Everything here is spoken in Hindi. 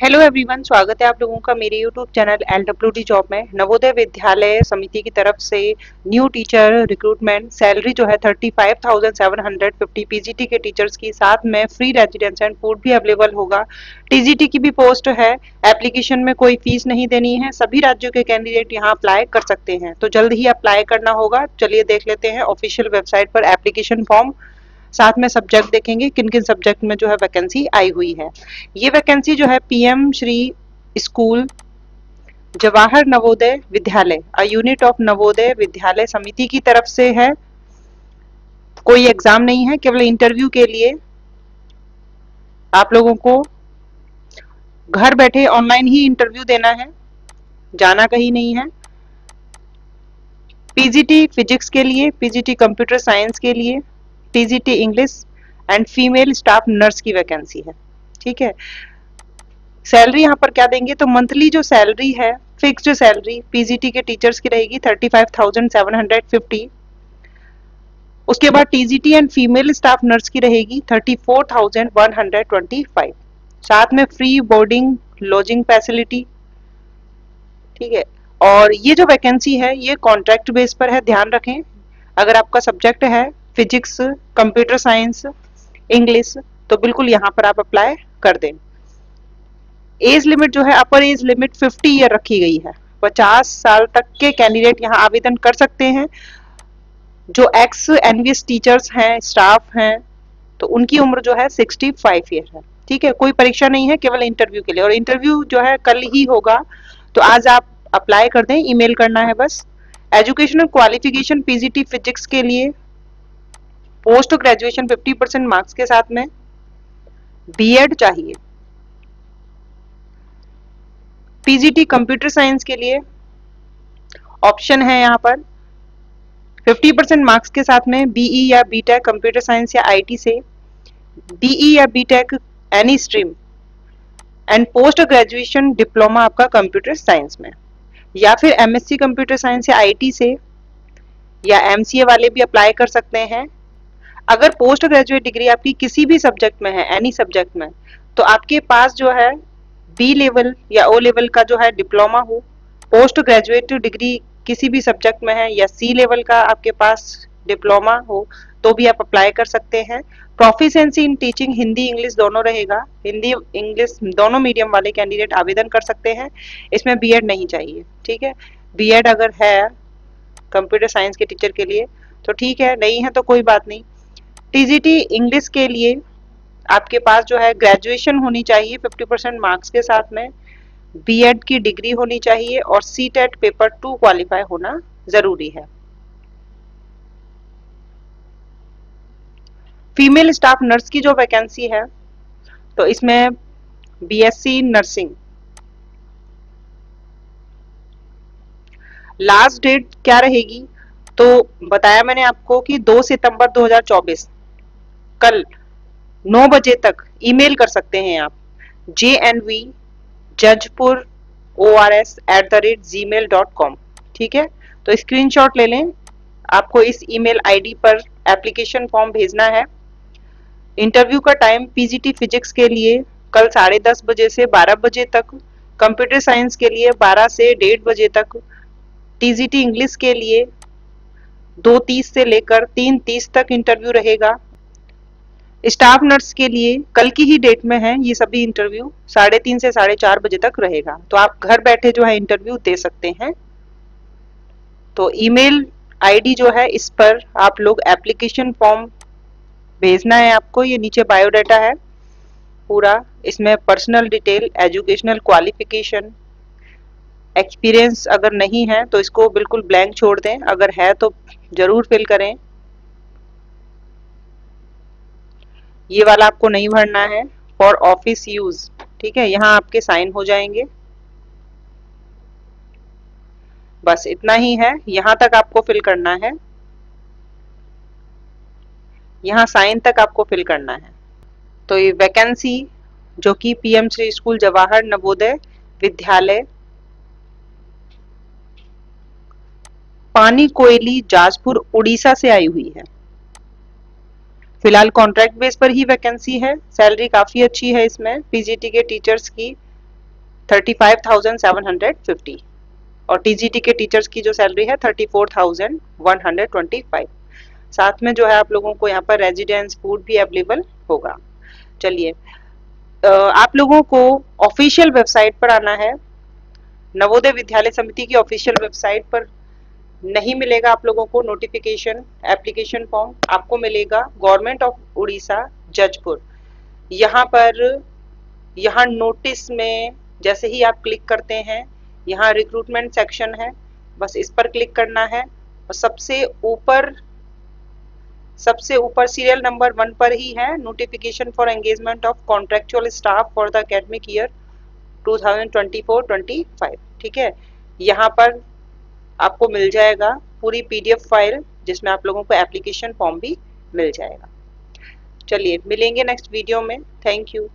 हेलो एवरीवन स्वागत है आप लोगों का मेरे YouTube channel L W D job में। नवोदय विद्यालय समिति की तरफ़ से न्यू टीचर रिक्रूटमेंट सैलरी जो है thirty five thousand seven hundred fifty PGT के टीचर्स की, साथ में फ्री रेजिडेंस एंड फ़ूड भी अवेलेबल होगा। टीजीटी की भी पोस्ट है एप्लीकेशन में कोई फ़ीस नहीं देनी है, सभी राज्यों के कैंडिडेट यहाँ अप्लाई कर सकते हैं। तो जल्द ही अप्लाई करना होगा, चलिए देख लेते हैं ऑफिशियल वेबसाइट पर एप्लीकेशन फॉर्म साथ में सब्जेक्ट देखेंगे किन किन सब्जेक्ट में जो है वैकेंसी आई हुई है। ये वैकेंसी जो है PM Shri school Jawahar Navodaya Vidyalaya uh unit of Navodaya Vidyalaya समिति की तरफ़ से है। कोई एग्ज़ाम नहीं है, केवल इंटरव्यू के लिए आप लोगों को घर बैठे ऑनलाइन ही इंटरव्यू देना है, जाना कहीं नहीं है। पीजीटी फिजिक्स के लिए पीजीटी कंप्यूटर साइंस के लिए TGT English and female staff nurse की वैकेंसी है। ठीक है? सैलरी यहाँ पर क्या देंगे? तो मंथली जो सैलरी है फिक्स्ड सैलरी पीजीटी के टीचर्स की रहेगी thirty five thousand seven hundred fifty उसके बाद TGT and female staff nurse की रहेगी thirty four thousand one hundred twenty five साथ में फ्री बोर्डिंग लॉजिंग फैसिलिटी ठीक है? और ये जो वैकेंसी है, ये कॉन्ट्रैक्ट बेस पर है, ध्यान रखें। अगर आपका सब्जेक्ट है फिजिक्स कंप्यूटर साइंस इंग्लिश तो बिल्कुल यहाँ पर आप अप्लाई कर दें। एज लिमिट जो है अपर एज लिमिट 50 ईयर रखी गई है। 50 साल तक के कैंडिडेट यहाँ आवेदन कर सकते हैं। जो एक्स एनवीएस टीचर्स हैं स्टाफ हैं तो उनकी उम्र जो है 65 ईयर है। ठीक है? कोई परीक्षा नहीं है, केवल इंटरव्यू के लिए। और इंटरव्यू जो है, कल ही होगा। तो आज आप अप्लाई कर दें। ईमेल करना है बस। एजुकेशनल क्वालिफिकेशन पीजीटी फिजिक्स के लिए। पोस्ट ग्रेजुएशन 50 परसेंट मार्क्स के साथ में बीएड चाहिए। पीजीटी कंप्यूटर साइंस के लिए ऑप्शन है यहाँ पर। 50 परसेंट मार्क्स के साथ में बीई या बीटेक कंप्यूटर साइंस या आईटी से बीई या BTech any stream and post graduation diploma आपका कंप्यूटर साइंस में। या फिर एमएससी कंप्यूटर साइंस या आईटी से या एमसीए वाले भी अप्लाई कर सकते हैं। अगर पोस्ट ग्रेजुएट डिग्री आपकी किसी भी सब्जेक्ट में है एनी सब्जेक्ट में तो आपके पास जो है बी लेवल या ओ लेवल का जो है डिप्लोमा हो पोस्ट ग्रेजुएट डिग्री किसी भी सब्जेक्ट में है या सी लेवल का आपके पास डिप्लोमा हो तो भी आप अप्लाई कर सकते हैं। Proficiency in teaching Hindi English दोनों रहेगा। हिंदी इंग्लिश दोनों मीडियम वाले कैंडिडेट आवेदन कर सकते हैं। इसमें बीएड नहीं चाहिए, ठीक है? बीएड अगर है कंप्यूटर साइंस के टीचर के लिए तो ठीक है, नहीं है तो कोई बात नहीं। टीजीटी इंग्लिश के लिए आपके पास जो है ग्रेजुएशन होनी चाहिए 50 परसेंट मार्क्स के साथ में। बीएड की डिग्री होनी चाहिए और C TET paper two qualify होना ज़रूरी है। फीमेल स्टाफ नर्स की जो वैकेंसी है तो इसमें बीएससी नर्सिंग लास्ट डेट क्या रहेगी? तो बताया मैंने आपको कि 2 सितंबर 2024 कल 9 बजे तक ईमेल कर सकते हैं आप। J N V Jajpur O R S at the rate gmail dot com ठीक है? तो स्क्रीनशॉट ले लें। आपको इस ईमेल आईडी पर एप्लीकेशन फॉर्म भेजना है। इंटरव्यू का टाइम पीजीटी फिजिक्स के लिए कल साढ़े दस बजे से बारह बजे तक कंप्यूटर साइंस के लिए बारह से डेढ़ बजे तक टीजीटी इंग्लिश के लिए दो तीस से लेकर तीन तीस तक इंटरव्यू रहेगा। स्टाफ नर्स के लिए कल की ही डेट में है ये सभी इंटरव्यू साढ़े तीन से साढ़े चार बजे तक रहेगा। तो आप घर बैठे जो है इंटरव्यू दे सकते हैं। तो ईमेल आईडी जो है, इस पर आप लोग एप्लीकेशन फॉर्म भेजना है आपको। ये नीचे बायोडाटा है। पूरा इसमें personal detail educational qualification experience अगर नहीं है तो इसको बिल्कुल ब्लैंक छोड़ दें। अगर है तो ज़रूर फिल करें। ये वाला आपको नहीं भरना है फॉर ऑफ़िस यूज़ ठीक है? यहाँ आपके साइन हो जाएँगे। बस इतना ही है। यहाँ तक आपको फिल करना है। यहाँ साइन तक आपको फिल करना है। तो ये वैकेंसी जो कि पीएम श्री स्कूल जवाहर नवोदय विद्यालय पानी कोयली जाजपुर उड़ीसा से आई हुई है। फ़िलहाल कॉन्ट्रैक्ट बेस पर ही वैकेंसी है। सैलरी काफ़ी अच्छी है इसमें। पीजीटी के टीचर्स की thirty five thousand seven hundred fifty और टीजीटी के टीचर्स की जो सैलरी है thirty four thousand one hundred twenty five साथ में जो है आप लोगों को यहाँ पर रेजिडेंस फ़ूड भी अवेलेबल होगा। चलिए आप लोगों को ऑफिशियल वेबसाइट पर आना है। नवोदय विद्यालय समिति की ऑफिशियल वेबसाइट पर नहीं मिलेगा आप लोगों को नोटिफिकेशन एप्लीकेशन फॉर्म आपको मिलेगा गवर्नमेंट ऑफ़ उड़ीसा जजपुर यहाँ पर, यहाँ नोटिस में जैसे ही आप क्लिक करते हैं, यहाँ रिक्रूटमेंट सेक्शन है, बस इस पर क्लिक करना है। और सबसे ऊपर सबसे ऊपर सीरियल नंबर वन पर ही है notification for engagement of contractual staff for the academic year 2024-25 ठीक है? यहाँ पर आपको मिल जाएगा पूरी पीडीएफ फ़ाइल जिसमें आप लोगों को एप्लीकेशन फॉर्म भी मिल जाएगा। चलिए, मिलेंगे नेक्स्ट वीडियो में। Thank you